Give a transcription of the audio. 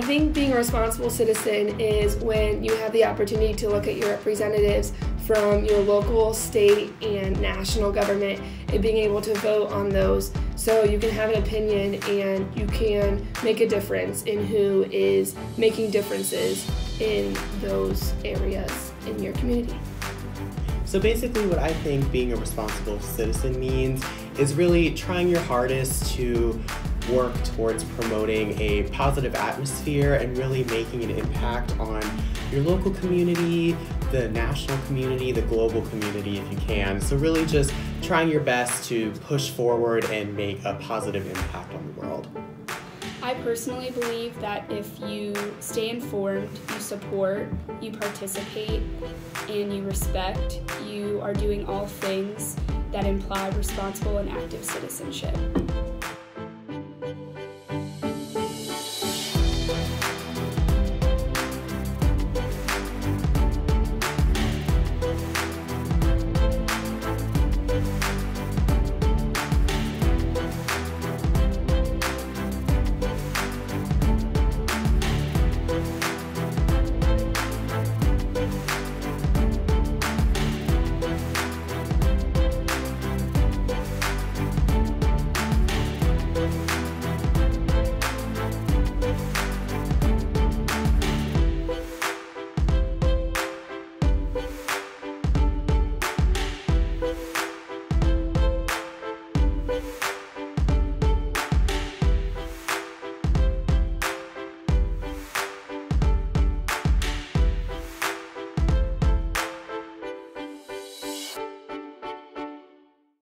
I think being a responsible citizen is when you have the opportunity to look at your representatives from your local, state, and national government and being able to vote on those so you can have an opinion and you can make a difference in who is making differences in those areas in your community. So basically, what I think being a responsible citizen means is really trying your hardest to work towards promoting a positive atmosphere and really making an impact on your local community, the national community, the global community if you can. So, really just trying your best to push forward and make a positive impact on the world. I personally believe that if you stay informed, you support, you participate, and you respect, you are doing all things that imply responsible and active citizenship.